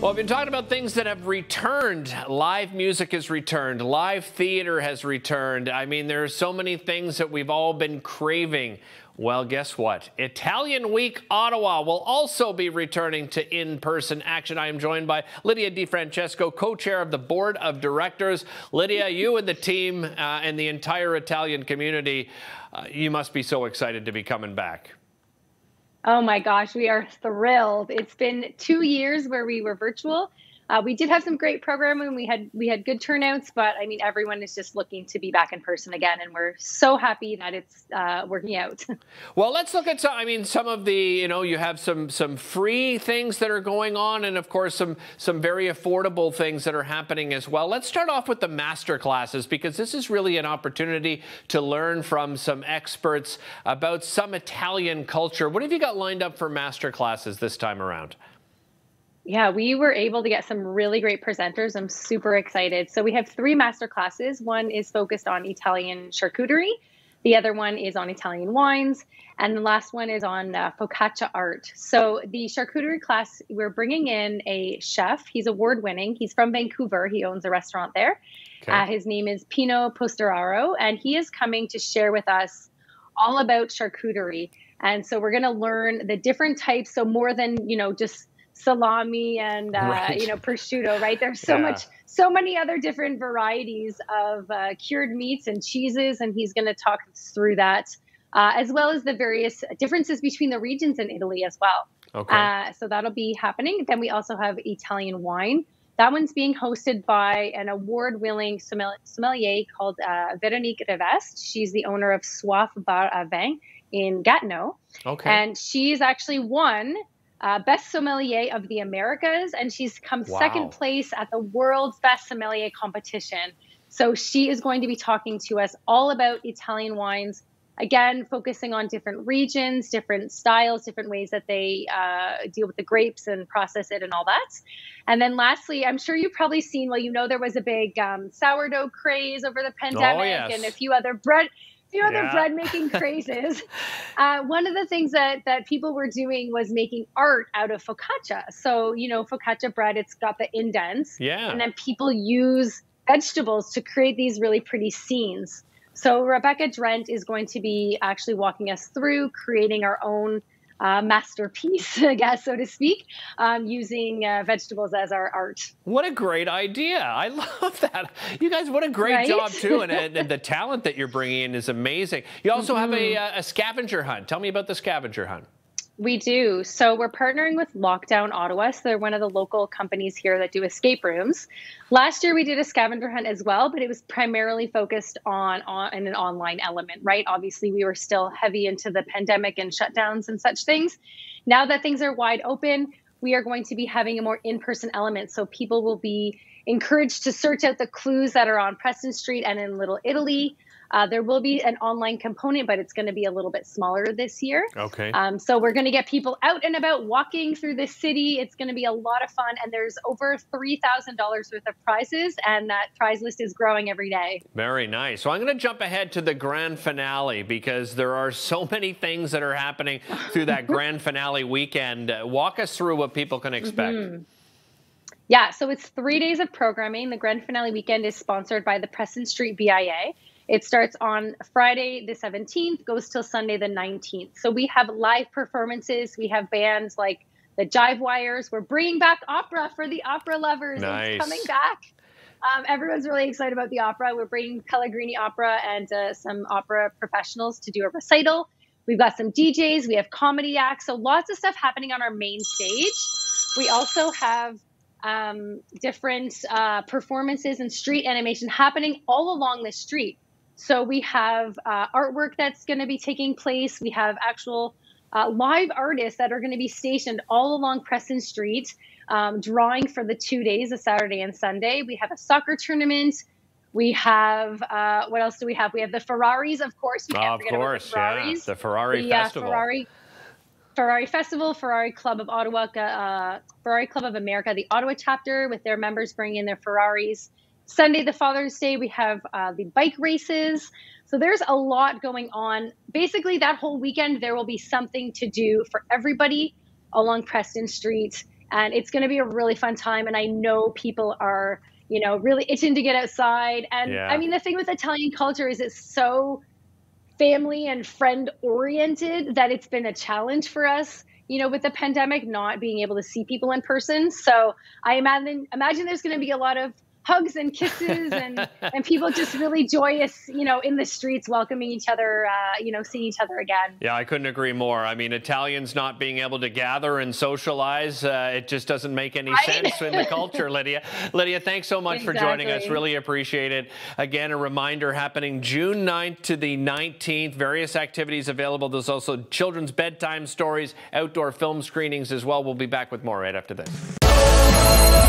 Well, we've been talking about things that have returned. Live music has returned. Live theater has returned. I mean, there are so many things that we've all been craving. Well, guess what? Italian Week Ottawa will also be returning to in-person action. I am joined by Lydia Di Francesco, co-chair of the board of directors. Lydia, you and the team uh, and the entire Italian community, uh, you must be so excited to be coming back. Oh my gosh, we are thrilled. It's been two years where we were virtual. Uh, we did have some great programming. We had we had good turnouts, but I mean, everyone is just looking to be back in person again, and we're so happy that it's uh, working out. well, let's look at some. I mean, some of the you know you have some some free things that are going on, and of course some some very affordable things that are happening as well. Let's start off with the master classes because this is really an opportunity to learn from some experts about some Italian culture. What have you got lined up for master classes this time around? Yeah, we were able to get some really great presenters. I'm super excited. So we have three master classes. One is focused on Italian charcuterie. The other one is on Italian wines, and the last one is on uh, focaccia art. So the charcuterie class, we're bringing in a chef. He's award winning. He's from Vancouver. He owns a restaurant there. Okay. Uh, his name is Pino Posteraro, and he is coming to share with us all about charcuterie. And so we're going to learn the different types. So more than you know, just salami and uh, right. you know prosciutto right there's so yeah. much so many other different varieties of uh, cured meats and cheeses and he's going to talk through that uh, as well as the various differences between the regions in italy as well okay uh, so that'll be happening then we also have italian wine that one's being hosted by an award-winning sommelier called uh, Veronique Rivest. She's the owner of Soif Bar à Vin in Gatineau. Okay. And she's actually won uh, best sommelier of the Americas, and she's come wow. second place at the world's best sommelier competition. So she is going to be talking to us all about Italian wines. Again, focusing on different regions, different styles, different ways that they uh, deal with the grapes and process it and all that. And then lastly, I'm sure you've probably seen, well, you know, there was a big um, sourdough craze over the pandemic oh, yes. and a few other bread few other yeah. bread making crazes. uh, one of the things that that people were doing was making art out of focaccia. So you know, focaccia bread, it's got the indents. Yeah. And then people use vegetables to create these really pretty scenes. So Rebecca Drent is going to be actually walking us through creating our own uh, masterpiece, I guess, so to speak, um, using uh, vegetables as our art. What a great idea. I love that. You guys, what a great right? job, too. And, and, the talent that you're bringing in is amazing. You also mm-hmm. have a, mm-hmm. a scavenger hunt. Tell me about the scavenger hunt. We do. So we're partnering with Lockdown Ottawa. So they're one of the local companies here that do escape rooms. Last year we did a scavenger hunt as well, but it was primarily focused on, on an online element, right? Obviously, we were still heavy into the pandemic and shutdowns and such things. Now that things are wide open, we are going to be having a more in-person element. So people will be encouraged to search out the clues that are on Preston Street and in Little Italy. Uh, there will be an online component, but it's going to be a little bit smaller this year. Okay. Um, so we're going to get people out and about walking through the city. It's going to be a lot of fun, and there's over three thousand dollars worth of prizes, and that prize list is growing every day. Very nice. So I'm going to jump ahead to the grand finale because there are so many things that are happening through that grand finale weekend. Uh, walk us through what people can expect. Mm-hmm. Yeah, so it's three days of programming. The grand finale weekend is sponsored by the Preston Street BIA. It starts on Friday the 17th, goes till Sunday the 19th. So we have live performances. We have bands like the Jive Wires. We're bringing back opera for the opera lovers. Nice. It's coming back. Um, everyone's really excited about the opera. We're bringing Pellegrini Opera and uh, some opera professionals to do a recital. We've got some DJs. We have comedy acts. So lots of stuff happening on our main stage. We also have um, different uh, performances and street animation happening all along the street. So we have uh, artwork that's going to be taking place. We have actual uh, live artists that are going to be stationed all along Preston Street, um, drawing for the two days, a Saturday and Sunday. We have a soccer tournament. We have uh, what else do we have? We have the Ferraris, of course. We can't of course, about the Ferraris. Yeah, the Ferrari the, uh, Festival. Ferrari, Ferrari Festival, Ferrari Club of Ottawa, uh, Ferrari Club of America, the Ottawa chapter, with their members bringing in their Ferraris. Sunday, the Father's Day, we have uh, the bike races. So there's a lot going on. Basically, that whole weekend, there will be something to do for everybody along Preston Street. and it's going to be a really fun time. And I know people are, you know, really itching to get outside. And yeah. I mean, the thing with Italian culture is it's so family and friend oriented that it's been a challenge for us you know, with the pandemic, not being able to see people in person. So I imagine imagine there's going to be a lot of hugs and kisses and and people just really joyous you know in the streets welcoming each other uh, you know seeing each other again. Yeah i couldn't agree more. I mean italians not being able to gather and socialize uh, it just doesn't make any right? sense in the culture lydia. Lydia thanks so much exactly. for joining us. Really appreciate it. Again a reminder happening june 9th to the 19th various activities available. There's also children's bedtime stories outdoor film screenings as well. We'll be back with more right after this